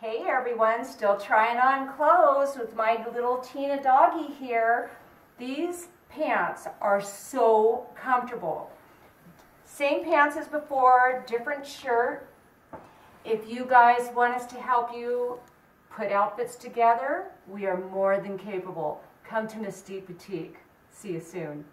Hey everyone, still trying on clothes with my little Tina doggy here. These pants are so comfortable. Same pants as before, different shirt. If you guys want us to help you put outfits together, we are more than capable. Come to Mystique Boutique. See you soon.